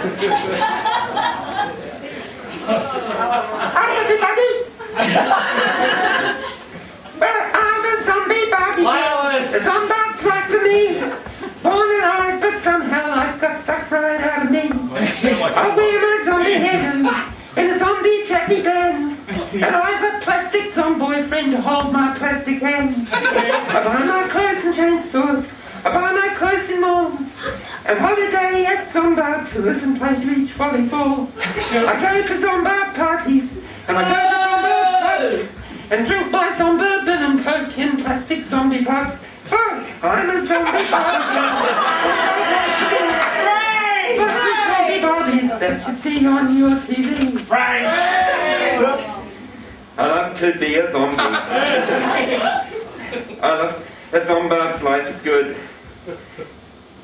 Hi everybody! well, I'm a zombie Barbie. Lioness! A for me. Born alive, but somehow life got sucked right out of me. Oh, I wear my zombie head in a zombie teddy band. And I've a plastic zombie boyfriend to hold my plastic hand. I buy my clothes in chain stores. I buy my clothes in malls. And holiday at and play beach volleyball. I go to Zombard parties. And I go to Zombard pubs. And drink my Zombard and Coke in plastic zombie pubs. Oh, I'm a zombie Zombie Barbies that you see on your TV. Right! I love to be a zombie. I love a zombie's life is good.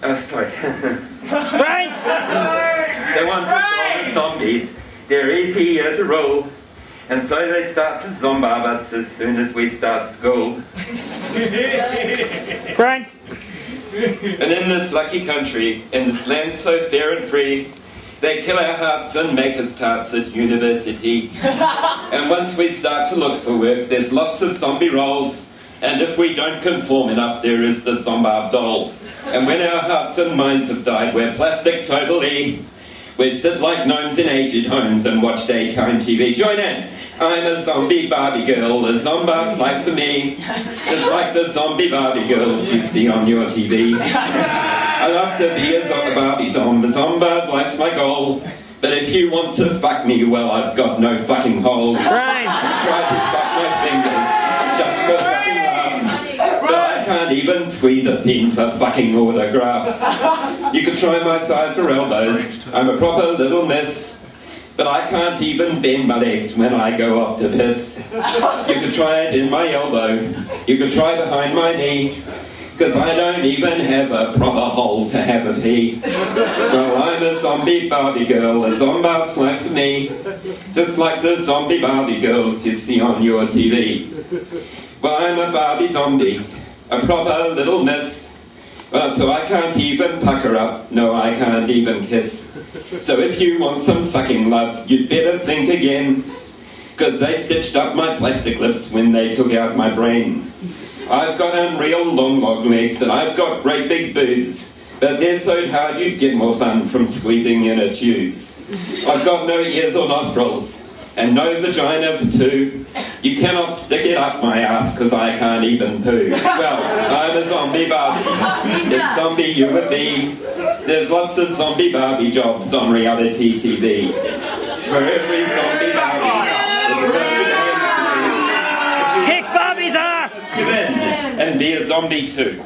Oh, sorry. Frank! they want to right. zombies. They're easier to roll. And so they start to zombarb us as soon as we start school. Frank! And in this lucky country, in this land so fair and free, they kill our hearts and make us tarts at university. and once we start to look for work, there's lots of zombie roles. And if we don't conform enough, there is the zombarb doll. And when our hearts and minds have died, we're plastic totally. We sit like gnomes in aged homes and watch daytime TV. Join in! I'm a zombie Barbie girl, the zombard's life for me. Just like the zombie Barbie girls you see on your TV. I love to be a zombie Barbie zombie, zombard life's my goal. But if you want to fuck me, well, I've got no fucking holes. Right. Try to fuck my fingers, can't even squeeze a pin for fucking autographs. You can try my thighs or elbows, I'm a proper little miss. But I can't even bend my legs when I go off to piss. You can try it in my elbow, you can try behind my knee. Cause I don't even have a proper hole to have a pee. Well, I'm a zombie Barbie girl, a zombie's life for me. Just like the zombie Barbie girls you see on your TV. Well, I'm a Barbie zombie, a proper little miss. Well, so I can't even pucker up, no, I can't even kiss. So if you want some sucking love, you'd better think again. Cause they stitched up my plastic lips when they took out my brain. I've got unreal long long legs and I've got great big boobs. But they're so hard you'd get more fun from squeezing in a tubes. I've got no ears or nostrils, and no vagina for two. You cannot stick it up my ass because I can't even poo. Well, I'm a zombie Barbie. If zombie you would be. There's lots of zombie Barbie jobs on reality TV. For every zombie Barbie, there's a recipe Kick Barbie's ass! and be a zombie too.